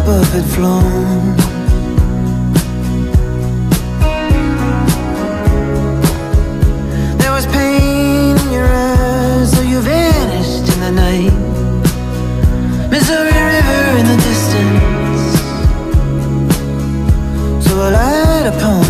above had flown. There was pain in your eyes, so you vanished in the night. Missouri River in the distance. So I upon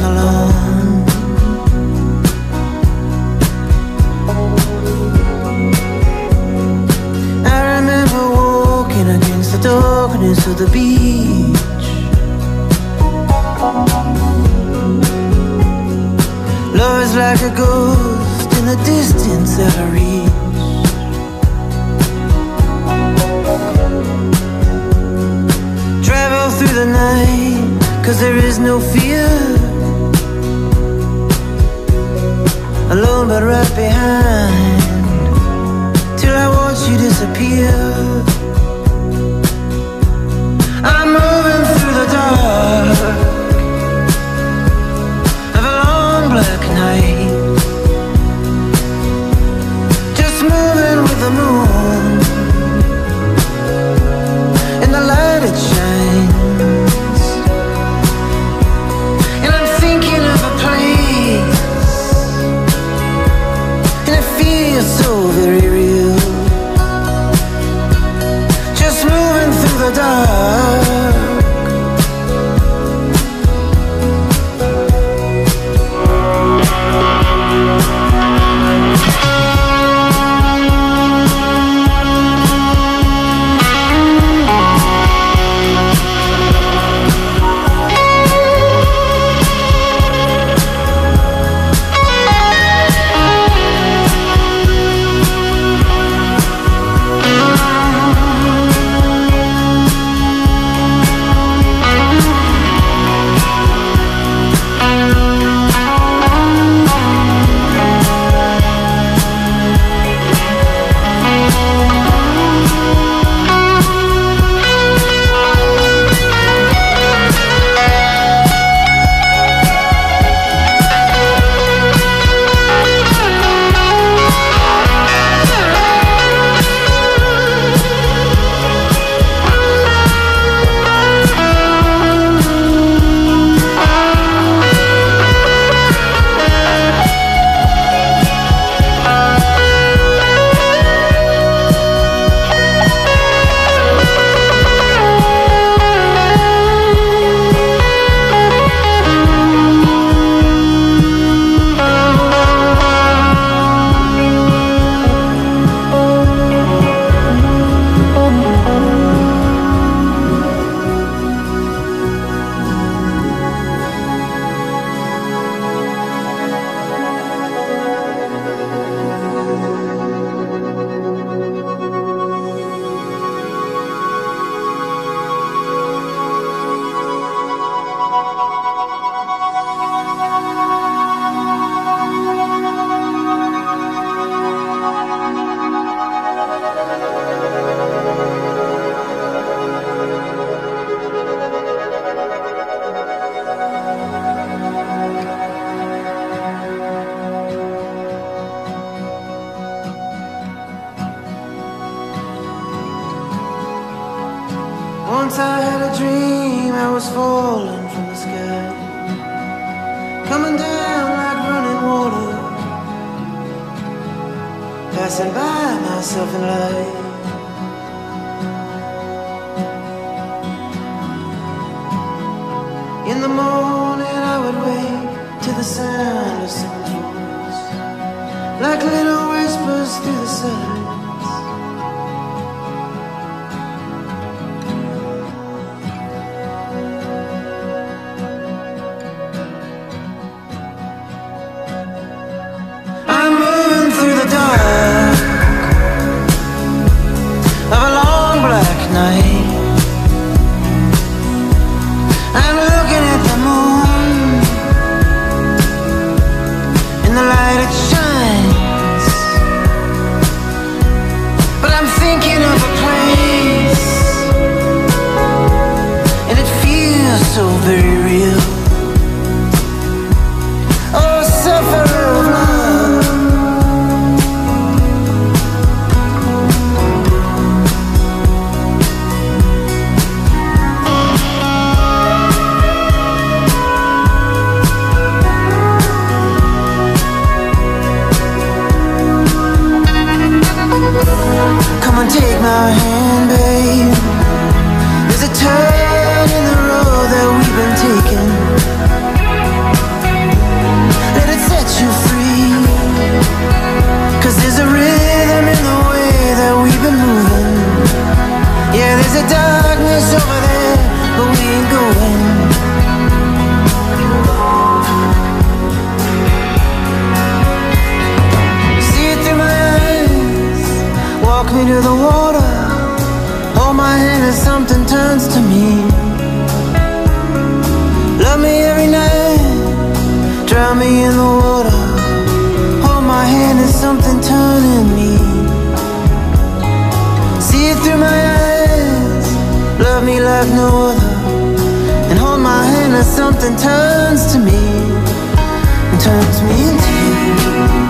night, cause there is no fear. Alone but right behind, till I watch you disappear. Once I had a dream I was falling from the sky. Coming down like running water. Passing by myself in life In the morning I would wake to the sound of someone's voice Like little whispers through the sun. something turning me. See it through my eyes. Love me like no other. And hold my hand as something turns to me. And turns me into you.